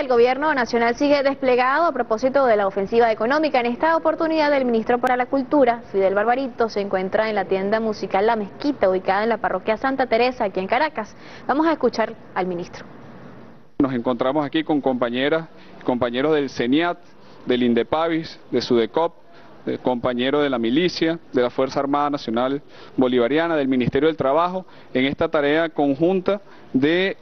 el gobierno nacional sigue desplegado a propósito de la ofensiva económica. En esta oportunidad, el ministro para la Cultura, Fidel Barbarito, se encuentra en la tienda musical La Mezquita, ubicada en la parroquia Santa Teresa, aquí en Caracas. Vamos a escuchar al ministro. Nos encontramos aquí con compañeras, compañeros del CENIAT, del INDEPAVIS, de SUDECOP, compañeros de la milicia, de la Fuerza Armada Nacional Bolivariana, del Ministerio del Trabajo, en esta tarea conjunta de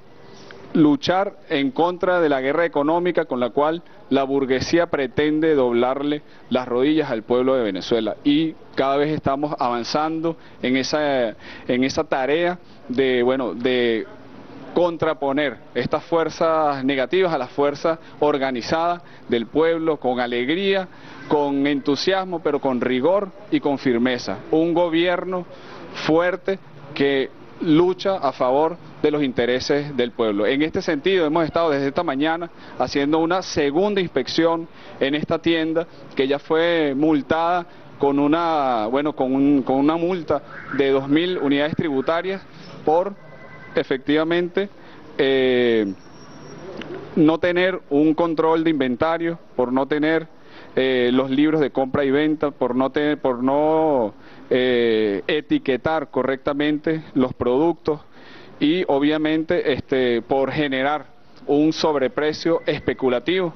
luchar en contra de la guerra económica con la cual la burguesía pretende doblarle las rodillas al pueblo de Venezuela y cada vez estamos avanzando en esa en esa tarea de bueno de contraponer estas fuerzas negativas a las fuerzas organizadas del pueblo con alegría, con entusiasmo, pero con rigor y con firmeza. Un gobierno fuerte que lucha a favor de los intereses del pueblo. En este sentido, hemos estado desde esta mañana haciendo una segunda inspección en esta tienda que ya fue multada con una, bueno, con, con una multa de 2.000 unidades tributarias por efectivamente eh, no tener un control de inventario, por no tener eh, los libros de compra y venta, por no, tener, por no eh, etiquetar correctamente los productos y obviamente este, por generar un sobreprecio especulativo.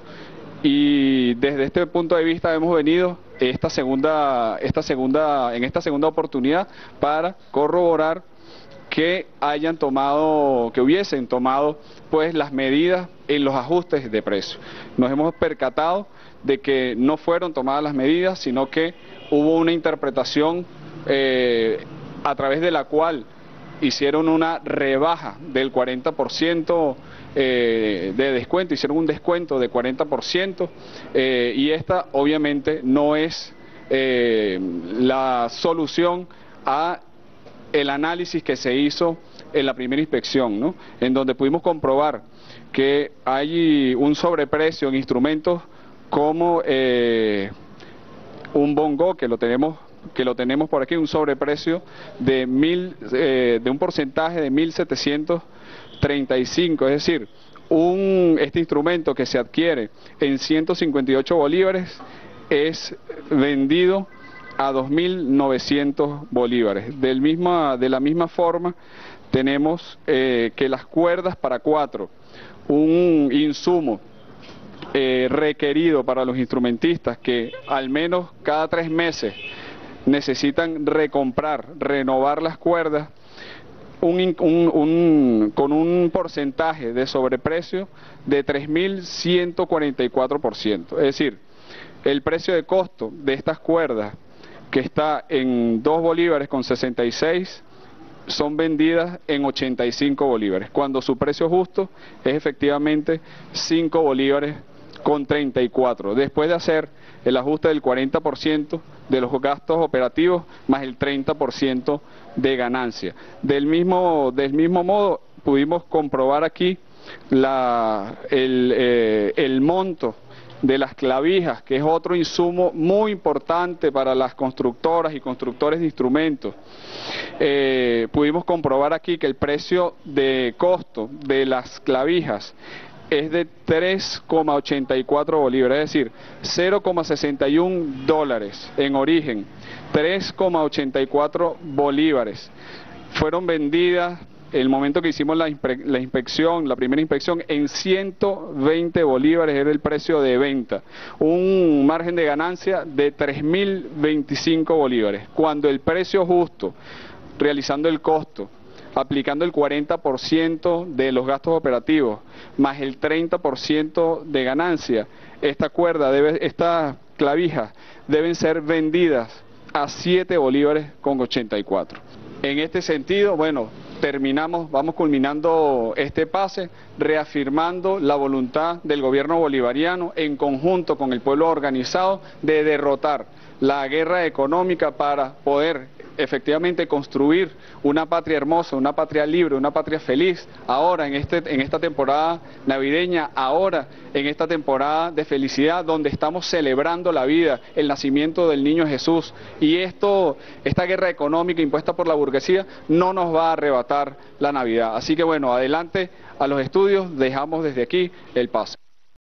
Y desde este punto de vista hemos venido esta segunda, esta segunda, en esta segunda oportunidad para corroborar que hayan tomado, que hubiesen tomado pues las medidas en los ajustes de precio. Nos hemos percatado de que no fueron tomadas las medidas, sino que hubo una interpretación eh, a través de la cual hicieron una rebaja del 40% eh, de descuento, hicieron un descuento de 40% eh, y esta obviamente no es la solución a el análisis que se hizo en la primera inspección, ¿no? en donde pudimos comprobar que hay un sobreprecio en instrumentos como eh, un bongo que lo tenemos que lo tenemos por aquí un sobreprecio de mil eh, de un porcentaje de 1735 es decir un este instrumento que se adquiere en 158 bolívares es vendido a 2.900 bolívares. Del misma, de la misma forma, tenemos eh, que las cuerdas para cuatro, un insumo eh, requerido para los instrumentistas que al menos cada tres meses necesitan recomprar, renovar las cuerdas, con un porcentaje de sobreprecio de 3.144%. Es decir, el precio de costo de estas cuerdas que está en 2 bolívares con 66, son vendidas en 85 bolívares, cuando su precio justo es efectivamente 5 bolívares con 34, después de hacer el ajuste del 40% de los gastos operativos más el 30% de ganancia. Del mismo, del mismo modo, pudimos comprobar aquí la, el, eh, el monto de las clavijas, que es otro insumo muy importante para las constructoras y constructores de instrumentos. Eh, pudimos comprobar aquí que el precio de costo de las clavijas es de 3,84 bolívares, es decir, 0,61 dólares en origen, 3,84 bolívares. Fueron vendidas el momento que hicimos la, inspección, la primera inspección, en 120 bolívares era el precio de venta, un margen de ganancia de 3.025 bolívares, cuando el precio justo, realizando el costo, aplicando el 40% de los gastos operativos, más el 30% de ganancia, esta cuerda, debe, estas clavijas deben ser vendidas a 7 bolívares con 84. En este sentido, bueno, terminamos, vamos culminando este pase, reafirmando la voluntad del gobierno bolivariano en conjunto con el pueblo organizado de derrotar la guerra económica para poder efectivamente construir una patria hermosa, una patria libre, una patria feliz, ahora en, este, en esta temporada navideña, ahora en esta temporada de felicidad donde estamos celebrando la vida, el nacimiento del niño Jesús. Y esto, esta guerra económica impuesta por la burguesía no nos va a arrebatar la Navidad. Así que bueno, adelante a los estudios, dejamos desde aquí el paso.